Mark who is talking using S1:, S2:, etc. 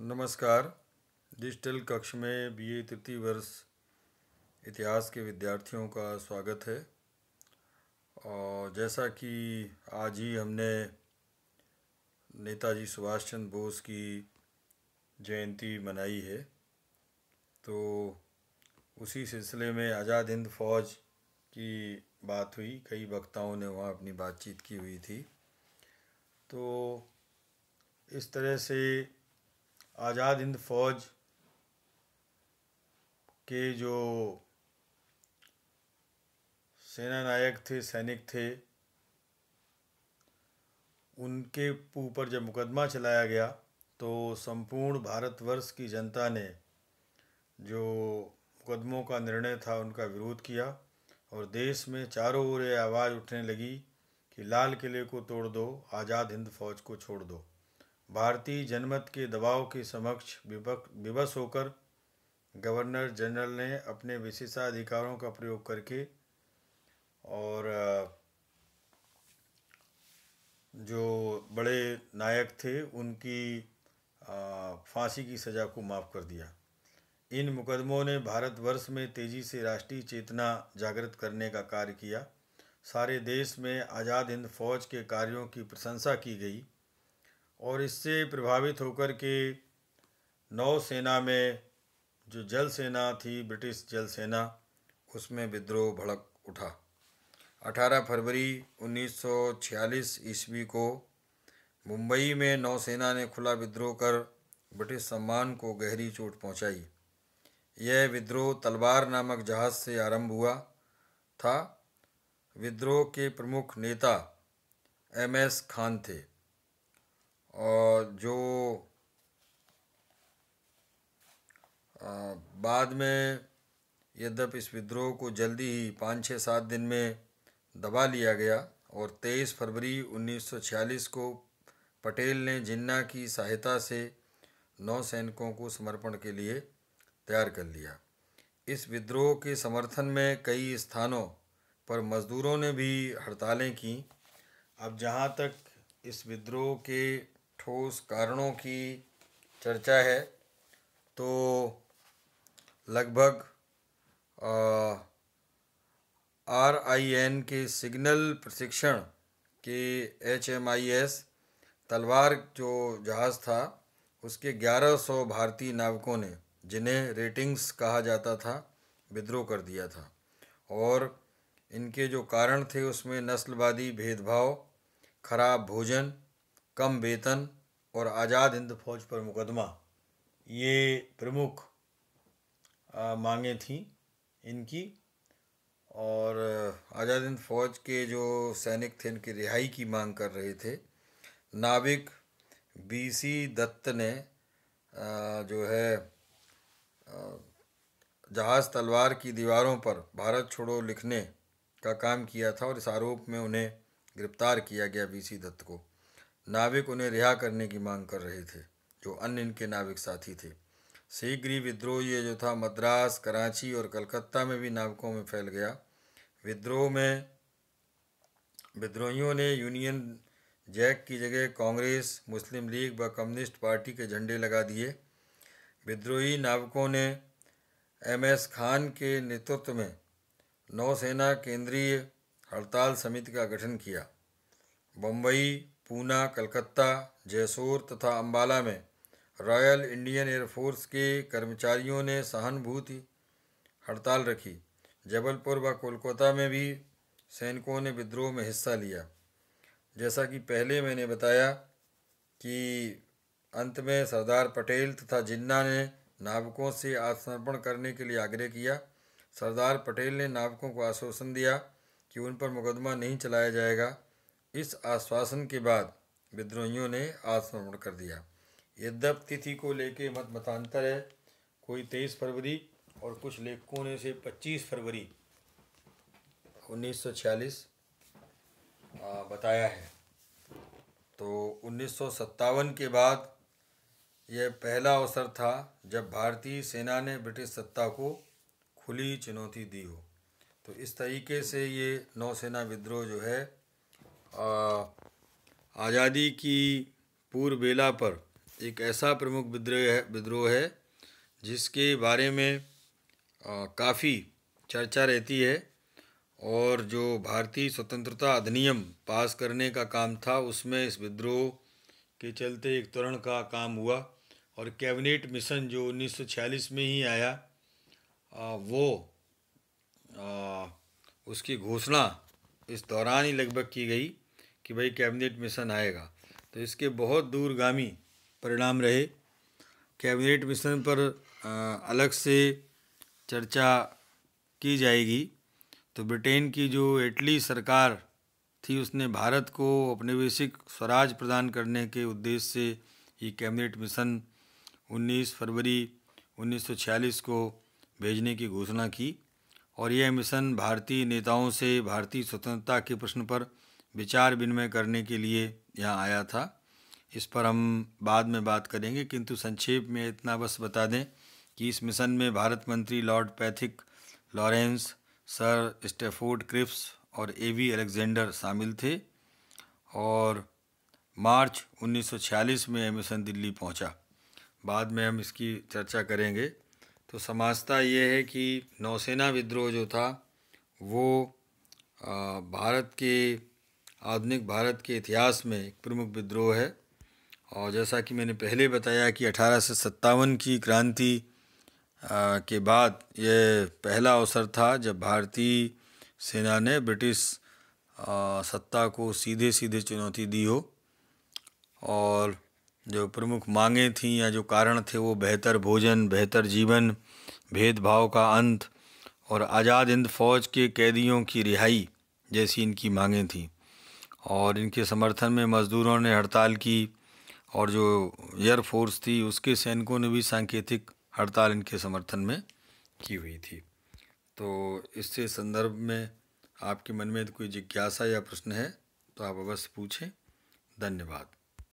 S1: नमस्कार। डिजिटल कक्ष में बीए तृतीय वर्ष इतिहास के विद्यार्थियों का स्वागत है। और जैसा कि आज ही हमने नेताजी सुभाष चंद्र बोस की जयंती मनाई है तो उसी सिलसिले में आज़ाद हिंद फौज की बात हुई। कई वक्ताओं ने वहाँ अपनी बातचीत की हुई थी। तो इस तरह से आज़ाद हिंद फौज के जो सेना नायक थे, सैनिक थे, उनके ऊपर जब मुकदमा चलाया गया तो संपूर्ण भारतवर्ष की जनता ने जो मुकदमों का निर्णय था, उनका विरोध किया और देश में चारों ओर आवाज़ उठने लगी कि लाल किले को तोड़ दो, आज़ाद हिंद फौज को छोड़ दो। भारतीय जनमत के दबाव के समक्ष विवश होकर गवर्नर जनरल ने अपने विशेषाधिकारों का प्रयोग करके और जो बड़े नायक थे, उनकी फांसी की सज़ा को माफ़ कर दिया। इन मुकदमों ने भारतवर्ष में तेज़ी से राष्ट्रीय चेतना जागृत करने का कार्य किया। सारे देश में आज़ाद हिंद फौज के कार्यों की प्रशंसा की गई। और इससे प्रभावित होकर के नौसेना में जो जल सेना थी, ब्रिटिश जल सेना, उसमें विद्रोह भड़क उठा। 18 फरवरी 1946 ईस्वी को मुंबई में नौसेना ने खुला विद्रोह कर ब्रिटिश सम्मान को गहरी चोट पहुंचाई। यह विद्रोह तलवार नामक जहाज़ से आरंभ हुआ था। विद्रोह के प्रमुख नेता एम एस खान थे। और जो बाद में यद्यप इस विद्रोह को जल्दी ही पाँच छः सात दिन में दबा लिया गया और 23 फरवरी 1946 को पटेल ने जिन्ना की सहायता से नौ सैनिकों को समर्पण के लिए तैयार कर लिया। इस विद्रोह के समर्थन में कई स्थानों पर मज़दूरों ने भी हड़तालें की। अब जहाँ तक इस विद्रोह के ठोस कारणों की चर्चा है तो लगभग आर आई एन के सिग्नल प्रशिक्षण के एच एम आई एस तलवार जो जहाज़ था, उसके 1100 भारतीय नाविकों ने, जिन्हें रेटिंग्स कहा जाता था, विद्रोह कर दिया था। और इनके जो कारण थे, उसमें नस्लवादी भेदभाव, खराब भोजन कम वेतन और आज़ाद हिंद फौज पर मुकदमा। ये प्रमुख मांगे थी इनकी और आज़ाद हिंद फौज के जो सैनिक थे, इनकी रिहाई की मांग कर रहे थे। नाविक बीसी दत्त ने जो है जहाज़ तलवार की दीवारों पर भारत छोड़ो लिखने का काम किया था और इस आरोप में उन्हें गिरफ़्तार किया गया बीसी दत्त को। नाविक उन्हें रिहा करने की मांग कर रहे थे, जो अन्य इनके नाविक साथी थे। शीघ्र ही विद्रोह ये जो था, मद्रास, कराची और कलकत्ता में भी नाविकों में फैल गया। विद्रोह में विद्रोहियों ने यूनियन जैक की जगह कांग्रेस, मुस्लिम लीग व कम्युनिस्ट पार्टी के झंडे लगा दिए। विद्रोही नाविकों ने एम एस खान के नेतृत्व में नौसेना केंद्रीय हड़ताल समिति का गठन किया। बम्बई पूना, कलकत्ता जयसोर तथा अंबाला में रॉयल इंडियन एयरफोर्स के कर्मचारियों ने सहानुभूति हड़ताल रखी। जबलपुर व कोलकाता में भी सैनिकों ने विद्रोह में हिस्सा लिया। जैसा कि पहले मैंने बताया कि अंत में सरदार पटेल तथा जिन्ना ने नाविकों से आत्मसमर्पण करने के लिए आग्रह किया। सरदार पटेल ने नाविकों को आश्वासन दिया कि उन पर मुकदमा नहीं चलाया जाएगा। इस आश्वासन के बाद विद्रोहियों ने आत्मसमर्पण कर दिया। यद्यप तिथि को लेके मत मतांतर है। कोई तेईस फरवरी और कुछ लेखकों ने से पच्चीस फरवरी उन्नीस सौ छियालीस बताया है। तो उन्नीस सौ सत्तावन के बाद यह पहला अवसर था जब भारतीय सेना ने ब्रिटिश सत्ता को खुली चुनौती दी हो। तो इस तरीके से ये नौसेना विद्रोह जो है आज़ादी की पूर्व बेला पर एक ऐसा प्रमुख विद्रोह है विद्रोह है जिसके बारे में काफ़ी चर्चा रहती है और जो भारतीय स्वतंत्रता अधिनियम पास करने का काम था उसमें इस विद्रोह के चलते एक तरण का काम हुआ और कैबिनेट मिशन जो 1946 में ही आया आ, वो आ, उसकी घोषणा इस दौरान ही लगभग की गई। कि भाई कैबिनेट मिशन आएगा। तो इसके बहुत दूरगामी परिणाम रहे। कैबिनेट मिशन पर अलग से चर्चा की जाएगी। तो ब्रिटेन की जो इटली सरकार थी, उसने भारत को औपनिवेशिक स्वराज प्रदान करने के उद्देश्य से ये कैबिनेट मिशन 19 फरवरी 1946 को भेजने की घोषणा की। और यह मिशन भारतीय नेताओं से भारतीय स्वतंत्रता के प्रश्न पर विचार विनिमय करने के लिए यहाँ आया था। इस पर हम बाद में बात करेंगे, किंतु संक्षेप में इतना बस बता दें कि इस मिशन में भारत मंत्री Lord Pethick, Lawrence, sir Stafford Cripps और ए वी अलेक्जेंडर शामिल थे और मार्च 1946 में मिशन दिल्ली पहुँचा। बाद में हम इसकी चर्चा करेंगे। तो समाजता ये है कि नौसेना विद्रोह जो था, वो भारत के आधुनिक भारत के इतिहास में एक प्रमुख विद्रोह है। और जैसा कि मैंने पहले बताया कि अठारह सौ सत्तावन की क्रांति के बाद यह पहला अवसर था जब भारतीय सेना ने ब्रिटिश सत्ता को सीधे सीधे चुनौती दी हो। और जो प्रमुख मांगें थीं या जो कारण थे वो बेहतर भोजन, बेहतर जीवन, भेदभाव का अंत और आज़ाद हिंद फौज के कैदियों की रिहाई जैसी इनकी मांगें थीं। और इनके समर्थन में मज़दूरों ने हड़ताल की और जो एयर फोर्स थी, उसके सैनिकों ने भी सांकेतिक हड़ताल इनके समर्थन में की हुई थी। तो इससे संदर्भ में आपके मन में कोई जिज्ञासा या प्रश्न है तो आप अवश्य पूछें। धन्यवाद।